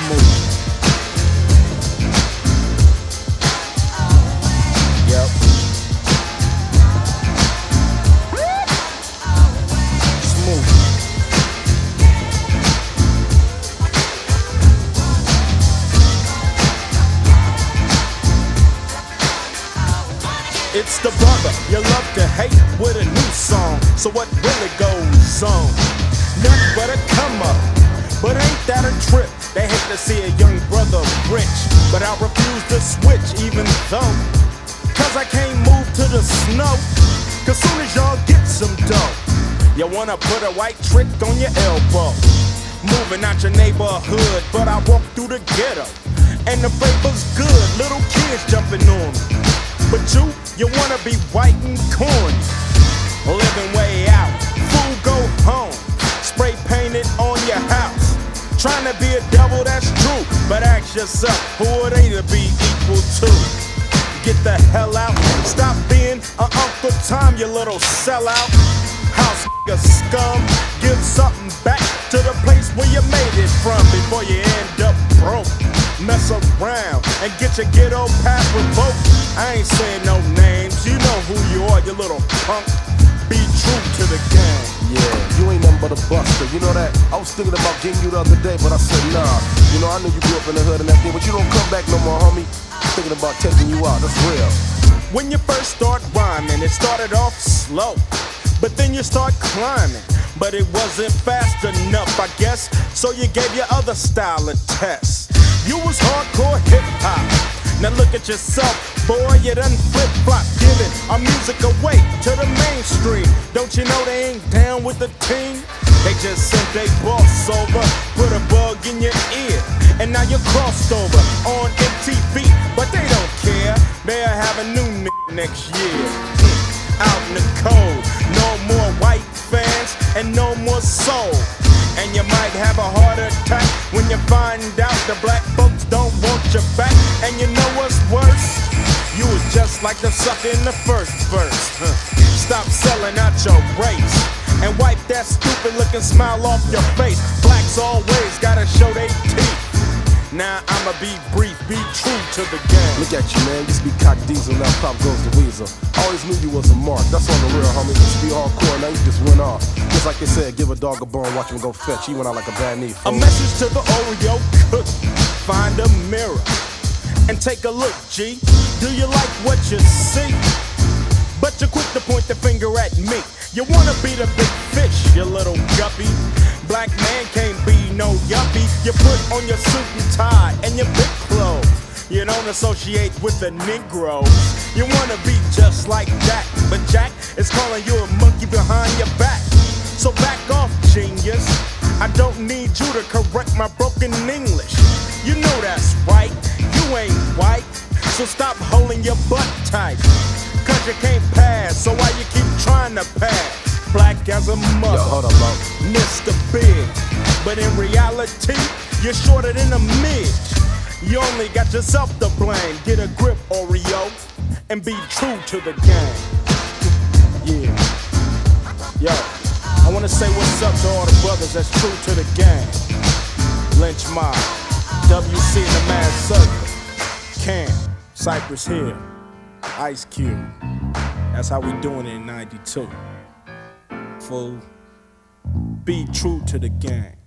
Smooth. Yep. Smooth. It's the brother you love to hate with a new song. So what really goes on? Nothing but a come up, but ain't that a trip? They hate to see a young brother rich. But I refuse to switch even though. Cause I can't move to the snow. Cause soon as y'all get some dough, you wanna put a white trick on your elbow. Moving out your neighborhood, but I walk through the ghetto. And the flavor's good, little kids jumping on me. But you, you wanna be white and corny. Living way out, Trying to be a devil, that's true. But ask yourself, who are they to be equal to? Get the hell out. Stop being a Uncle Tom, you little sellout. House nigga scum. Give something back to the place where you made it from before you end up broke. Mess around and get your ghetto pass revoked. I ain't saying no names, you know who you are, you little punk. Be true to the game. Yeah, you but a buster. You know that? I was thinking about getting you the other day, but I said nah. You know, I know you grew up in the hood and everything, but you don't come back no more, homie. Thinking about taking you out, that's real. When you first start rhyming, it started off slow, but then you start climbing. But it wasn't fast enough, I guess, so you gave your other style a test. You was hardcore hip hop. Now look at yourself, boy, you done flip flop, giving our music away to the mainstream. Don't you know they ain't down with the team? They just sent they boss over, put a bug in your ear, and now you're crossed over on MTV, but they don't care. They'll have a new nigga next year. Out in the cold, no more white fans and no more soul. And you might have a heart attack when you find out the black folks don't want you back. Like the sucker in the first verse. Stop selling out your race and wipe that stupid looking smile off your face. Blacks always gotta show they teeth. Now I'ma be brief, be true to the game. Look at you, man. Used to be cock diesel, now pop goes the weasel. Always knew you was a mark. That's on the real, homie. Used to be hardcore, now you just went off. Just like they said, give a dog a bone, watch him go fetch. He went out like a bad knee. A message to the Oreo cookie. Find a mirror and take a look, G. Do you like what you see? But you're quick to point the finger at me. You wanna be the big fish, you little guppy. Black man can't be no yuppie. You put on your suit and tie and your big clothes. You don't associate with the Negroes. You wanna be just like Jack, but Jack is calling you a monkey behind your back. So back off, genius. I don't need you to correct my broken English. You know that's right. You ain't white. So stop holding your butt tight. Cause you can't pass. So why you keep trying to pass? Black as a mother. Yo, hold up, bro. Mr. Big. But in reality, you're shorter than a midge. You only got yourself to blame. Get a grip, Oreo, and be true to the game. Yeah. Yo, I wanna say what's up to all the brothers that's true to the game. Lench Mob, WC and the Maad Circle, Kam, Cypress Hill, Ice Cube. That's how we doing it in 92. Fool. Be true to the game.